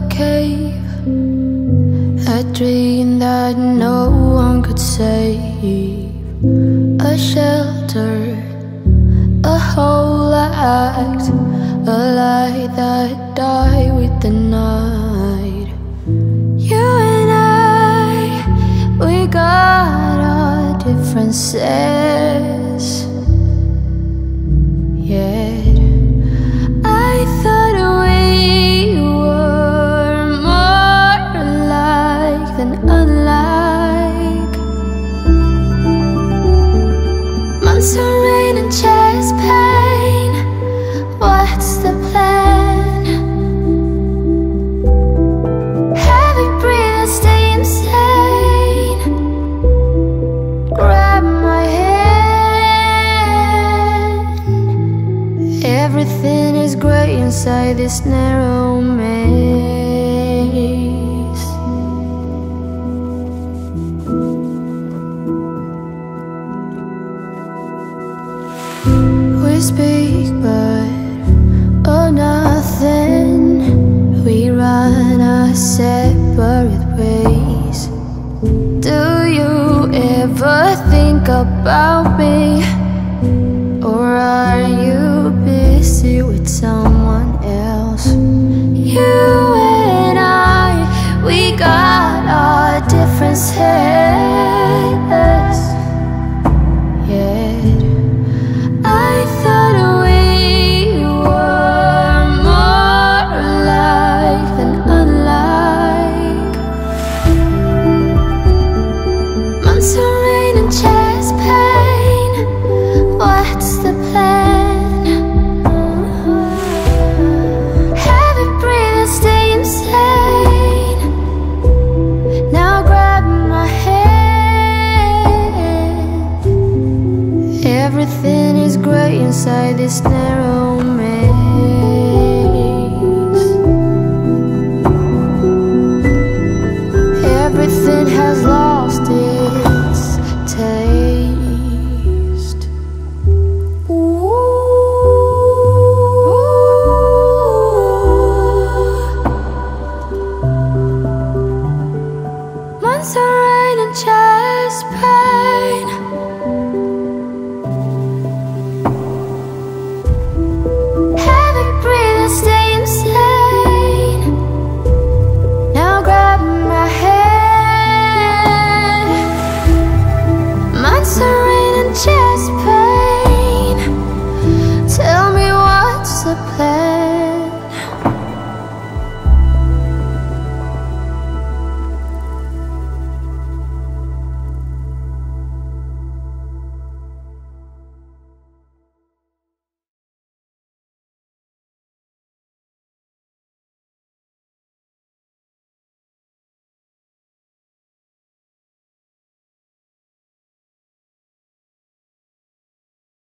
brave. A dream that no one could save. A shelter, a whole act, a light that died with the night. You and I, we got our differences. Months rain and chest pain. What's the plan? Heavy breathing, stay insane. Grab my hand. Everything is great inside this narrow maze. We speak, but oh, nothing. We run our separate ways. Do you ever think about me? Or are you busy with someone is great inside this narrow maze. answer